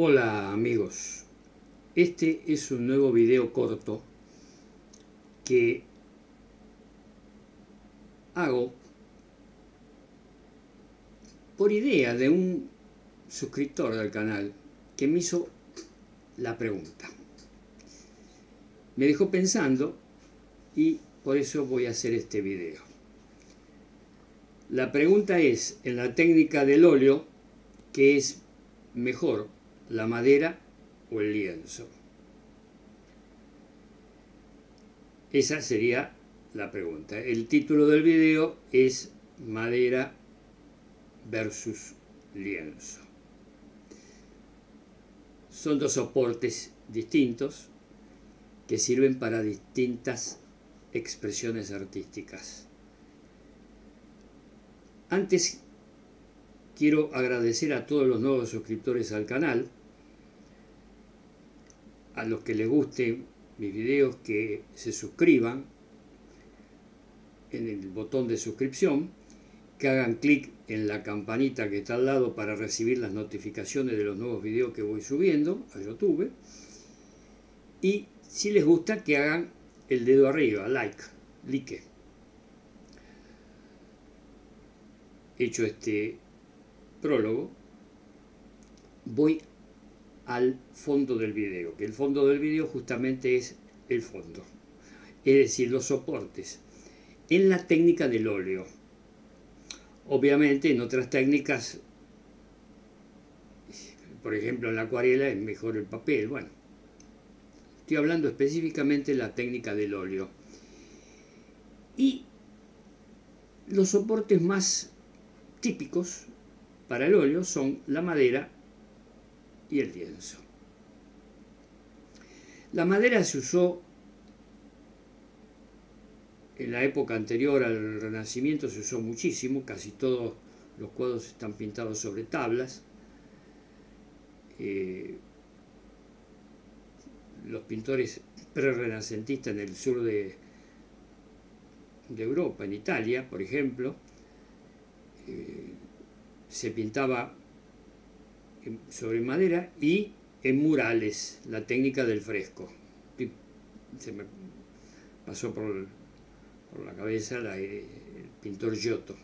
Hola amigos, este es un nuevo video corto que hago por idea de un suscriptor del canal que me hizo la pregunta. Me dejó pensando y por eso voy a hacer este video. La pregunta es, en la técnica del óleo, ¿qué es mejor, la madera o el lienzo? Esa sería la pregunta. El título del video es madera versus lienzo. Son dos soportes distintos que sirven para distintas expresiones artísticas. Antes quiero agradecer a todos los nuevos suscriptores al canal, a los que les gusten mis videos que se suscriban en el botón de suscripción, que hagan clic en la campanita que está al lado para recibir las notificaciones de los nuevos videos que voy subiendo a YouTube y si les gusta que hagan el dedo arriba, like, like. Hecho este prólogo, voy al fondo del video, que el fondo del video justamente es el fondo, es decir, los soportes, en la técnica del óleo. Obviamente en otras técnicas, por ejemplo en la acuarela es mejor el papel, bueno, estoy hablando específicamente de la técnica del óleo. Y los soportes más típicos para el óleo son la madera y el lienzo. La madera se usó en la época anterior al Renacimiento, se usó muchísimo, casi todos los cuadros están pintados sobre tablas. Eh, los pintores pre-renacentistas en el sur de, de, Europa, en Italia, por ejemplo, eh, se pintaba sobre madera y en murales, la técnica del fresco. Se me pasó por, la cabeza el pintor Giotto,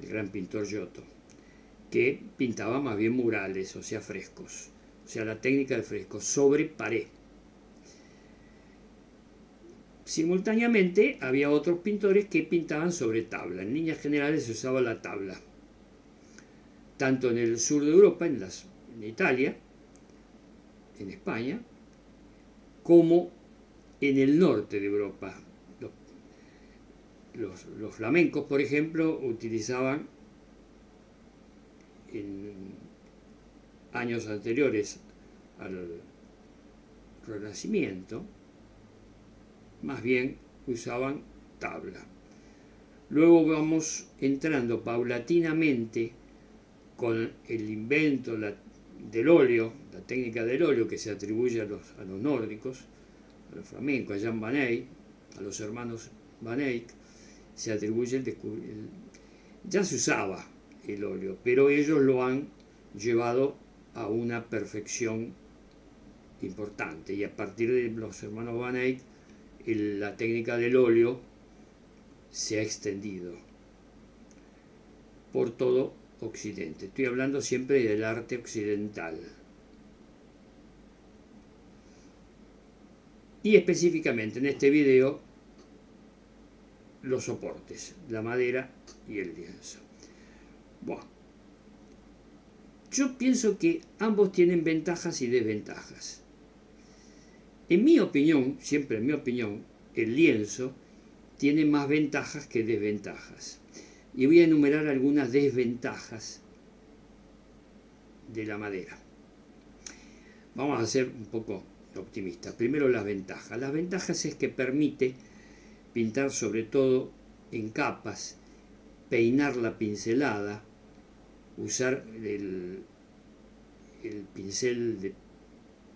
el gran pintor Giotto, que pintaba más bien murales, o sea, frescos, o sea, la técnica del fresco, sobre pared. Simultáneamente había otros pintores que pintaban sobre tabla. En líneas generales se usaba la tabla tanto en el sur de Europa, en, las, en Italia, en España, como en el norte de Europa. Los, los, flamencos, por ejemplo, utilizaban en años anteriores al Renacimiento, más bien usaban tabla. Luego vamos entrando paulatinamente con el invento del óleo, la técnica del óleo que se atribuye a los, a los nórdicos, a los flamencos, a Jan Van Eyck, a los hermanos Van Eyck, se atribuye el, el ya se usaba el óleo, pero ellos lo han llevado a una perfección importante. Y a partir de los hermanos Van Eyck la técnica del óleo se ha extendido por todo occidente. Estoy hablando siempre del arte occidental. Y específicamente en este video los soportes, la madera y el lienzo. Bueno, yo pienso que ambos tienen ventajas y desventajas. En mi opinión, siempre en mi opinión, el lienzo tiene más ventajas que desventajas y voy a enumerar algunas desventajas de la madera. Vamos a ser un poco optimistas. Primero las ventajas. Las ventajas es que permite pintar sobre todo en capas, peinar la pincelada, usar el, el pincel de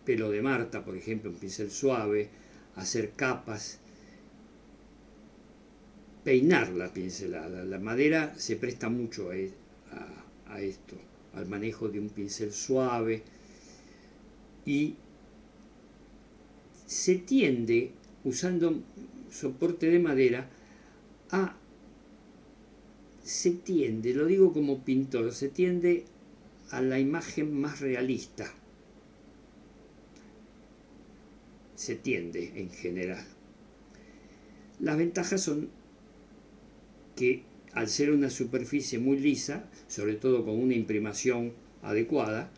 pelo de Marta, por ejemplo, un pincel suave, hacer capas, peinar la pincelada. La madera se presta mucho e, a, esto, al manejo de un pincel suave y se tiende, usando soporte de madera, a se tiende, lo digo como pintor, se tiende a la imagen más realista. Se tiende en general. Las ventajas son que al ser una superficie muy lisa, sobre todo con una imprimación adecuada,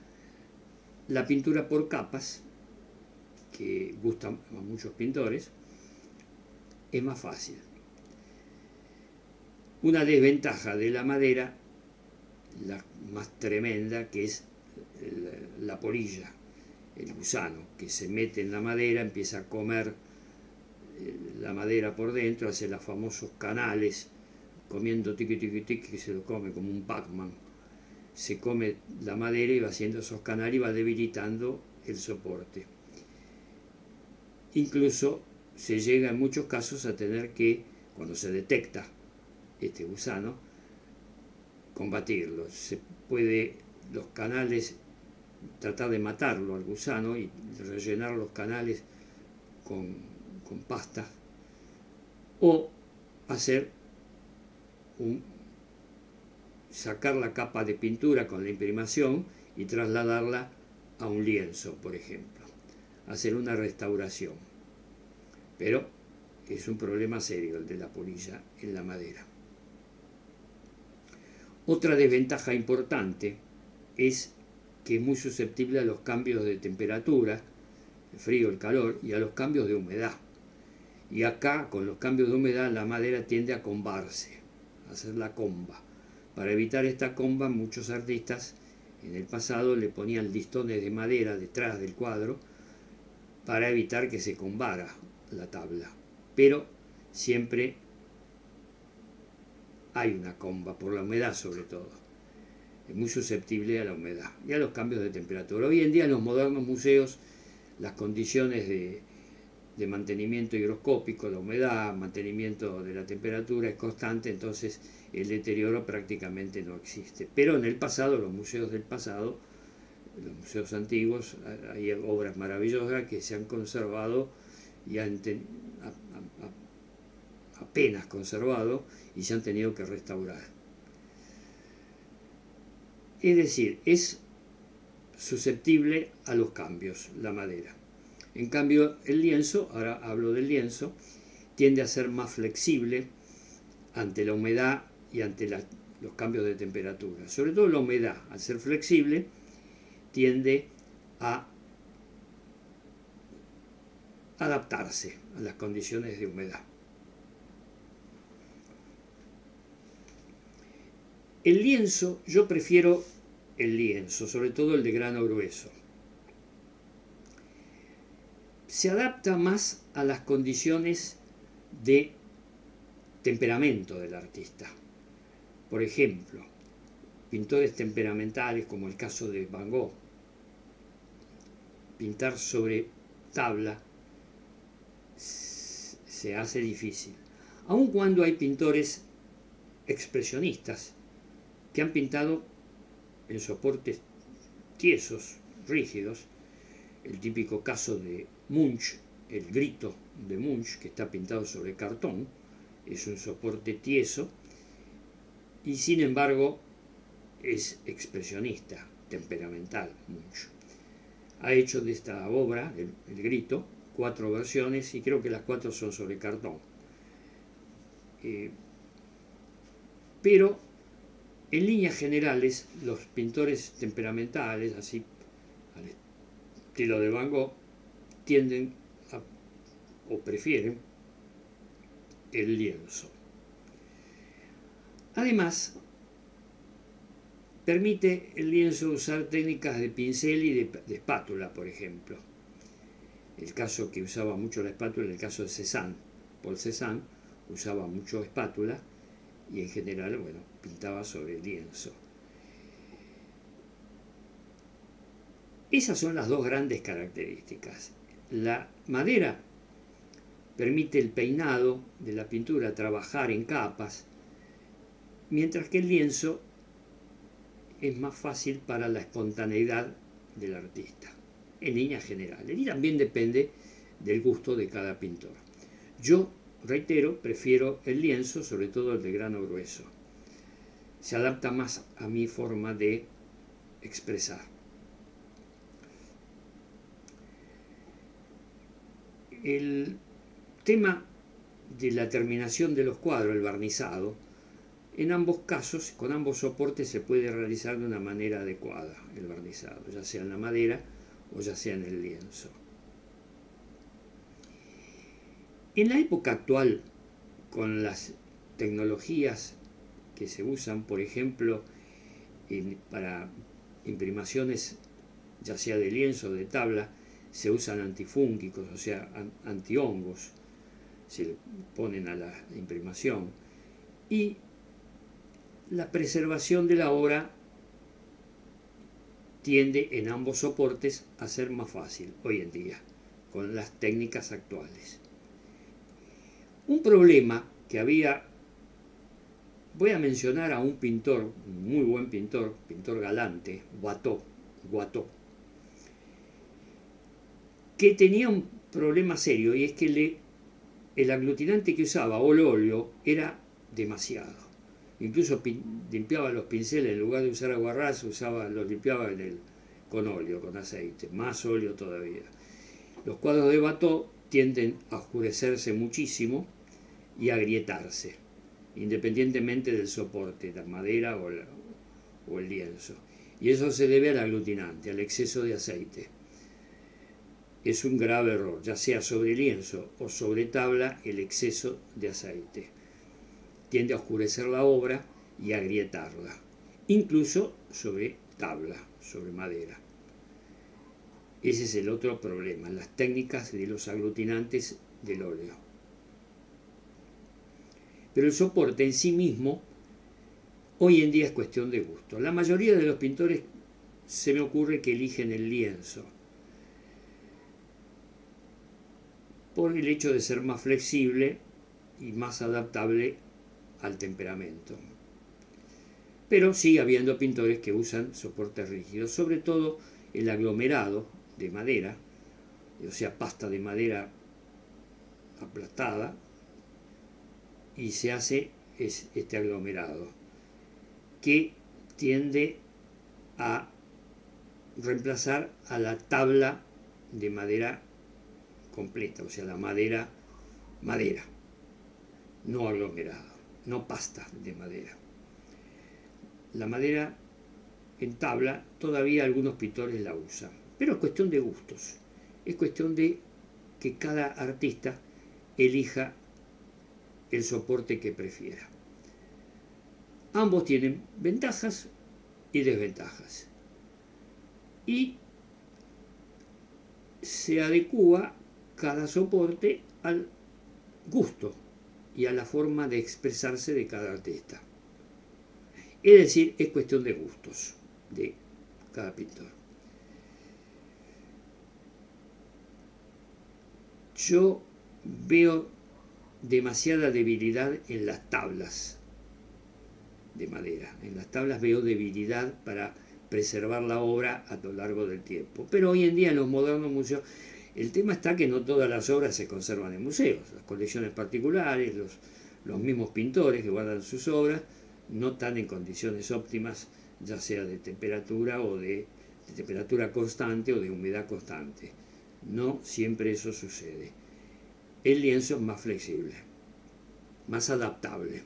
la pintura por capas, que gusta a muchos pintores, es más fácil. Una desventaja de la madera, la más tremenda, que es la polilla, el gusano, que se mete en la madera, empieza a comer eh, la madera por dentro, hace los famosos canales, comiendo tiqui tiqui tiqui, que se lo come como un Pac-Man. Se come la madera y va haciendo esos canales y va debilitando el soporte. Incluso se llega en muchos casos a tener que, cuando se detecta este gusano, combatirlo. Se puede los canales tratar de matarlo al gusano y rellenar los canales con, con pasta o hacer sacar la capa de pintura con la imprimación y trasladarla a un lienzo, por ejemplo, hacer una restauración. Pero es un problema serio el de la polilla en la madera. Otra desventaja importante es que es muy susceptible a los cambios de temperatura, el frío, el calor, y a los cambios de humedad. Y acá, con los cambios de humedad, la madera tiende a combarse, hacer la comba. Para evitar esta comba, muchos artistas en el pasado le ponían listones de madera detrás del cuadro para evitar que se combara la tabla. Pero siempre hay una comba, por la humedad sobre todo. Es muy susceptible a la humedad y a los cambios de temperatura. Hoy en día en los modernos museos las condiciones de, de mantenimiento higroscópico, la humedad, mantenimiento de la temperatura es constante, entonces el deterioro prácticamente no existe. Pero en el pasado, los museos del pasado, los museos antiguos, hay obras maravillosas que se han conservado y han apenas conservado y se han tenido que restaurar. Es decir, es susceptible a los cambios la madera. En cambio, el lienzo, ahora hablo del lienzo, tiende a ser más flexible ante la humedad y ante los cambios de temperatura. Sobre todo la humedad, al ser flexible, tiende a adaptarse a las condiciones de humedad. El lienzo, yo prefiero el lienzo, sobre todo el de grano grueso. Se adapta más a las condiciones de temperamento del artista. Por ejemplo, pintores temperamentales como el caso de Van Gogh, pintar sobre tabla se hace difícil, aun cuando hay pintores expresionistas que han pintado en soportes tiesos, rígidos, el típico caso de Munch, el grito de Munch, que está pintado sobre cartón, es un soporte tieso, y sin embargo es expresionista, temperamental Munch. Ha hecho de esta obra, el, grito, cuatro versiones y creo que las cuatro son sobre cartón. Eh, pero en líneas generales, los pintores temperamentales, así estilo de Van Gogh, tienden o prefieren el lienzo. Además, permite el lienzo usar técnicas de pincel y de, espátula, por ejemplo. El caso que usaba mucho la espátula, en el caso de Cézanne. Paul Cézanne usaba mucho espátula y en general, bueno, pintaba sobre lienzo. Esas son las dos grandes características. La madera permite el peinado de la pintura, trabajar en capas, mientras que el lienzo es más fácil para la espontaneidad del artista. en líneas generales. Y también depende del gusto de cada pintor. Yo, reitero, prefiero el lienzo, sobre todo el de grano grueso. Se adapta más a mi forma de expresar. El tema de la terminación de los cuadros, el barnizado, en ambos casos, con ambos soportes se puede realizar de una manera adecuada el barnizado, ya sea en la madera o ya sea en el lienzo. En la época actual, con las tecnologías que se usan, por ejemplo, para imprimaciones ya sea de lienzo o de tabla, se usan antifúngicos, o sea, antihongos, se le ponen a la imprimación. Y la preservación de la obra tiende en ambos soportes a ser más fácil hoy en día, con las técnicas actuales. Un problema que había, voy a mencionar a un pintor, muy buen pintor, pintor galante, Guató, que tenía un problema serio y es que el aglutinante que usaba, o el óleo, era demasiado. Incluso limpiaba los pinceles, en lugar de usar aguarrás, usaba, los limpiaba con óleo, con aceite, más óleo todavía. Los cuadros de Bateau tienden a oscurecerse muchísimo y a agrietarse, independientemente del soporte, la madera o el lienzo. Y eso se debe al aglutinante, al exceso de aceite es un grave error, ya sea sobre lienzo o sobre tabla, el exceso de aceite. Tiende a oscurecer la obra y a agrietarla, incluso sobre tabla, sobre madera. Ese es el otro problema, las técnicas de los aglutinantes del óleo. Pero el soporte en sí mismo hoy en día es cuestión de gusto. La mayoría de los pintores se me ocurre que eligen el lienzo por el hecho de ser más flexible y más adaptable al temperamento. Pero sigue habiendo pintores que usan soportes rígidos, sobre todo el aglomerado de madera, o sea, pasta de madera aplastada, y se hace este aglomerado, que tiende a reemplazar a la tabla de madera o sea, la madera, madera, no aglomerado, no pasta de madera. La madera en tabla todavía algunos pintores la usan, pero es cuestión de gustos, es cuestión de que cada artista elija el soporte que prefiera. Ambos tienen ventajas y desventajas. Y se adecua cada soporte al gusto y a la forma de expresarse de cada artista. Es decir, es cuestión de gustos de cada pintor. Yo veo demasiada debilidad en las tablas de madera. En las tablas veo debilidad para preservar la obra a lo largo del tiempo. Pero hoy en día en los modernos museos el tema está que no todas las obras se conservan en museos. Las colecciones particulares, los, los mismos pintores que guardan sus obras, no están en condiciones óptimas, ya sea de temperatura o de, de temperatura constante o de humedad constante. No siempre eso sucede. El lienzo es más flexible, más adaptable.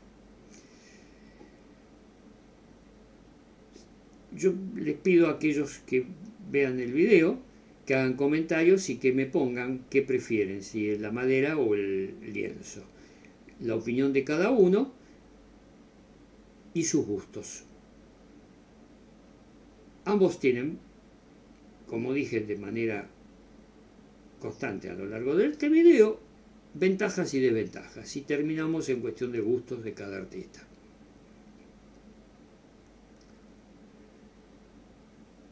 Yo les pido a aquellos que vean el video que hagan comentarios y que me pongan qué prefieren, si es la madera o el lienzo. La opinión de cada uno y sus gustos. Ambos tienen, como dije de manera constante a lo largo de este video, ventajas y desventajas. Y terminamos en cuestión de gustos de cada artista.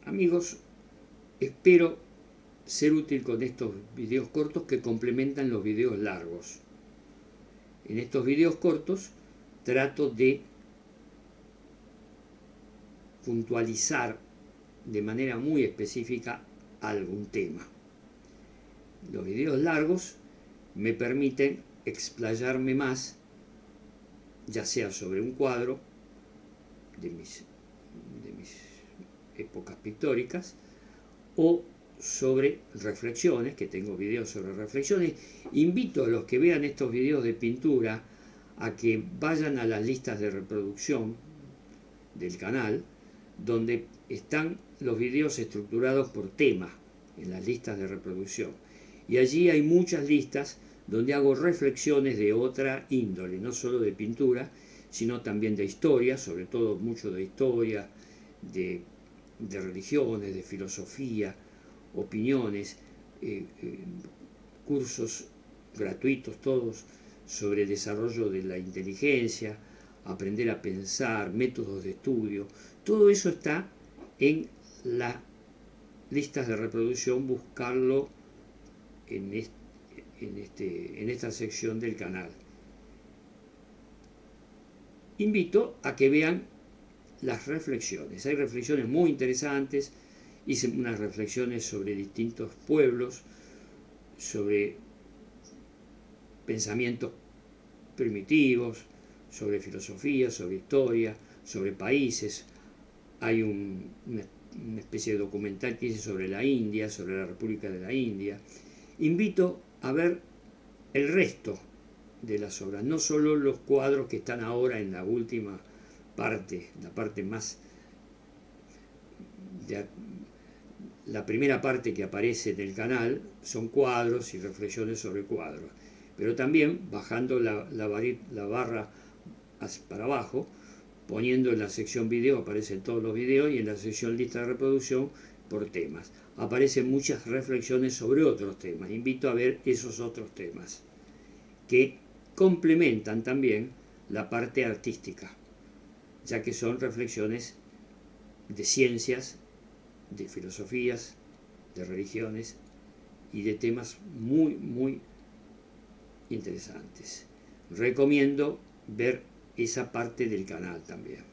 Amigos, espero ser útil con estos videos cortos que complementan los videos largos. En estos videos cortos trato de puntualizar de manera muy específica algún tema. Los videos largos me permiten explayarme más, ya sea sobre un cuadro de mis, épocas pictóricas o sobre reflexiones, que tengo videos sobre reflexiones. Invito a los que vean estos videos de pintura a que vayan a las listas de reproducción del canal, donde están los videos estructurados por tema en las listas de reproducción. Y allí hay muchas listas donde hago reflexiones de otra índole, no solo de pintura, sino también de historia, sobre todo mucho de historia, de, de religiones, de filosofía, opiniones, eh, eh, cursos gratuitos todos sobre desarrollo de la inteligencia, aprender a pensar, métodos de estudio, todo eso está en las listas de reproducción, buscarlo este, en esta sección del canal. Invito a que vean las reflexiones. Hay reflexiones muy interesantes, hice unas reflexiones sobre distintos pueblos, sobre pensamientos primitivos, sobre filosofía, sobre historia, sobre países. Hay una, especie de documental que hice sobre la India, sobre la República de la India. Invito a ver el resto de las obras, no solo los cuadros que están ahora en la última parte, la parte más la primera parte que aparece del canal son cuadros y reflexiones sobre cuadros, pero también bajando la, barra para abajo, poniendo en la sección video, aparecen todos los videos y en la sección lista de reproducción por temas. Aparecen muchas reflexiones sobre otros temas. Invito a ver esos otros temas que complementan también la parte artística, ya que son reflexiones de ciencias de filosofías, de religiones y de temas muy, muy interesantes. Recomiendo ver esa parte del canal también.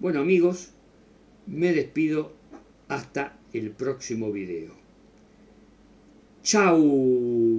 Bueno amigos, me despido hasta el próximo video. ¡Chao!